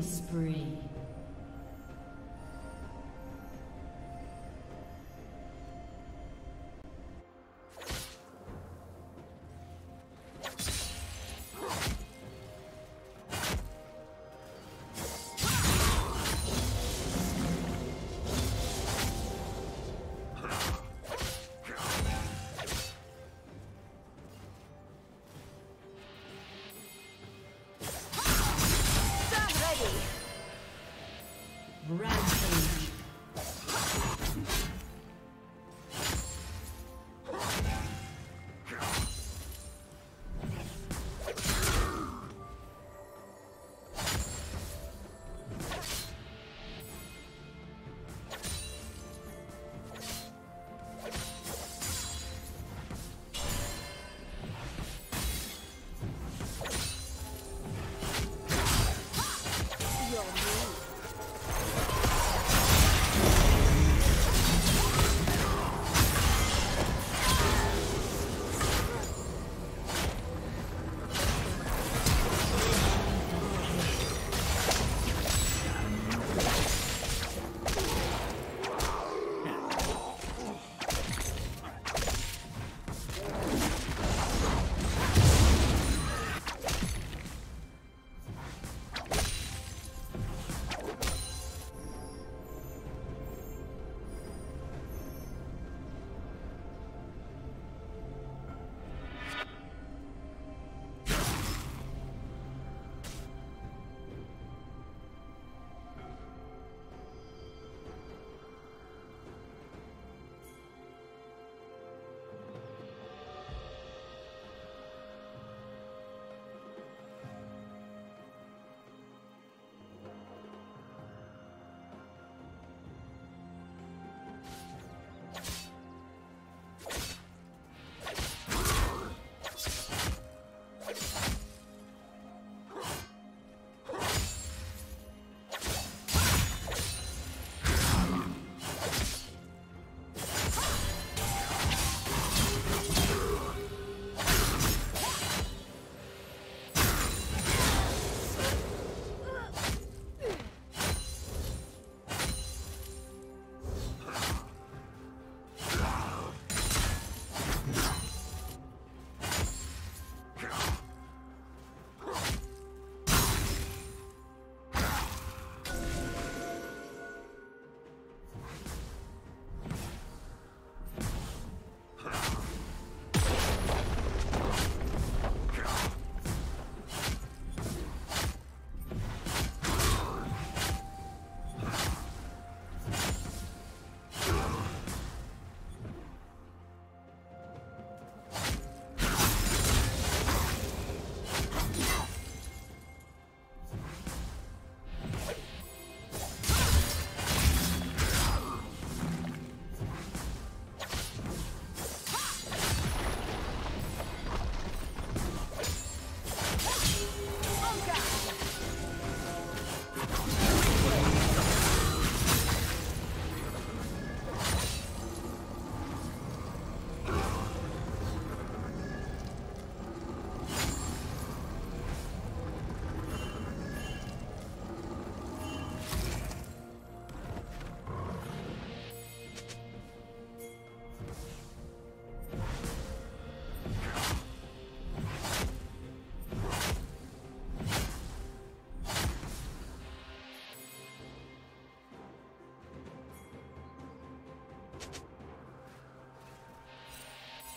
Spree.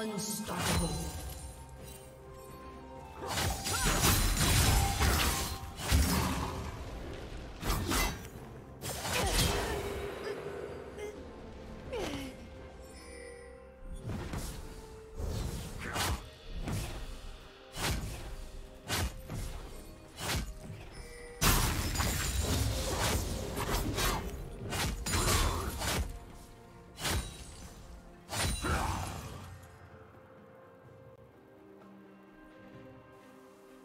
Unstoppable.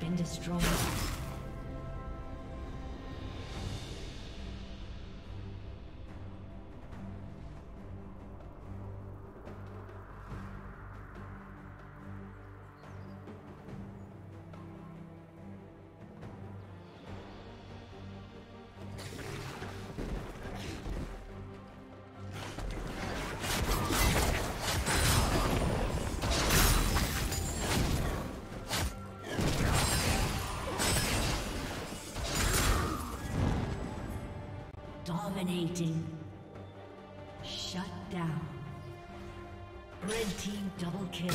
been destroyed. Dominating. Shut down. Red team double kill.